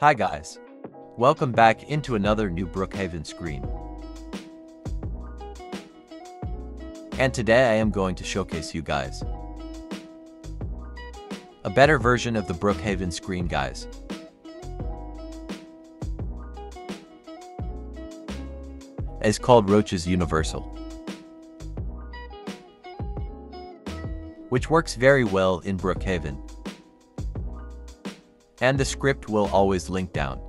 Hi guys. Welcome back into another new Brookhaven screen. And today I am going to showcase you guys a better version of the Brookhaven screen guys. It's called Rochips Universal. Which works very well in Brookhaven. And the script will always link down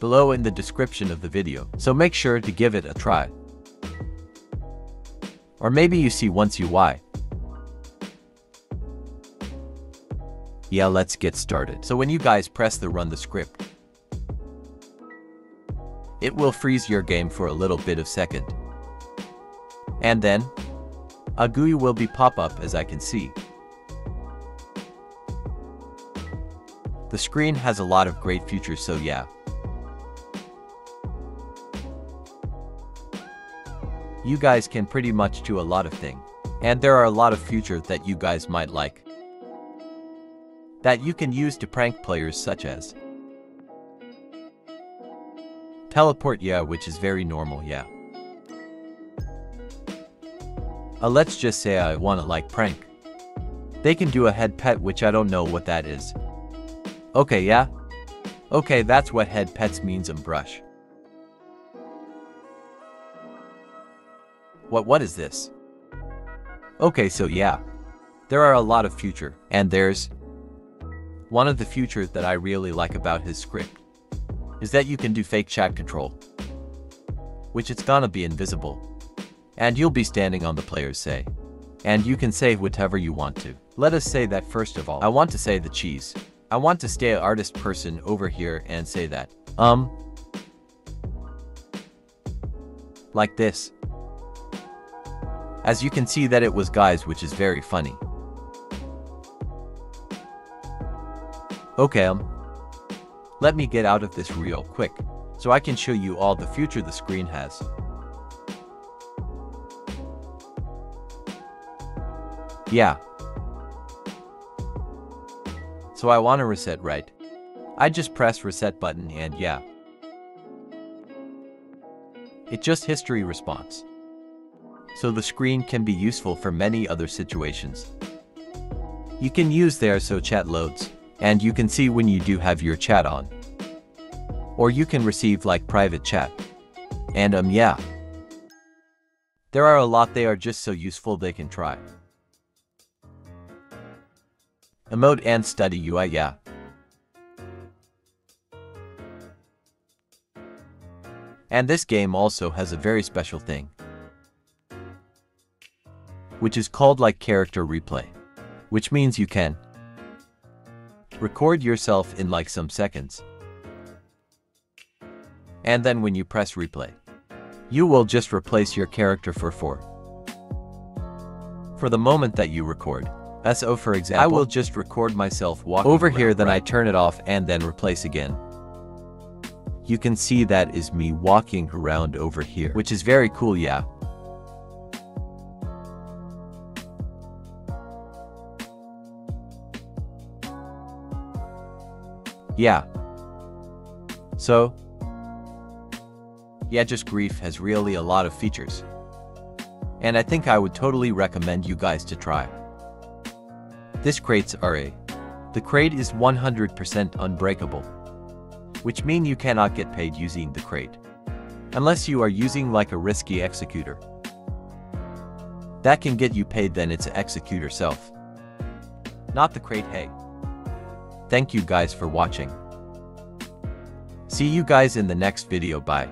below in the description of the video, so make sure to give it a try. Or maybe you see once UI. Yeah, let's get started. So when you guys press the run the script, it will freeze your game for a little bit of second. And then, a GUI will be pop up as I can see. The screen has a lot of great features so yeah. You guys can pretty much do a lot of thing. And there are a lot of features that you guys might like. That you can use to prank players such as Teleport yeah which is very normal yeah. Uh, let's just say I wanna like prank. They can do a head pet which I don't know what that is. Okay yeah? Okay that's what head pets means in brush. What what is this? Okay, so yeah. There are a lot of future, and there's one of the futures that I really like about his script is that you can do fake chat control, which it's gonna be invisible, and you'll be standing on the player's say, and you can say whatever you want to. Let us say that first of all, I want to say the cheese. I want to stay artist person over here and say that, um, like this. As you can see that it was guys which is very funny. Okay, um, let me get out of this real quick, so I can show you all the future the screen has. Yeah. So I want to reset right. I just press reset button and yeah. It just history response so the screen can be useful for many other situations. You can use there so chat loads, and you can see when you do have your chat on. Or you can receive like private chat. And um yeah. There are a lot they are just so useful they can try. Emote and study UI yeah. And this game also has a very special thing which is called like character replay, which means you can record yourself in like some seconds. And then when you press replay, you will just replace your character for 4. For the moment that you record, SO for example, I will just record myself walking over here then right. I turn it off and then replace again. You can see that is me walking around over here, which is very cool yeah. Yeah. So, yeah, just Grief has really a lot of features. And I think I would totally recommend you guys to try. This crates are a. The crate is 100% unbreakable, which mean you cannot get paid using the crate, unless you are using like a risky executor. That can get you paid then it's executor self. Not the crate hey. Thank you guys for watching. See you guys in the next video bye.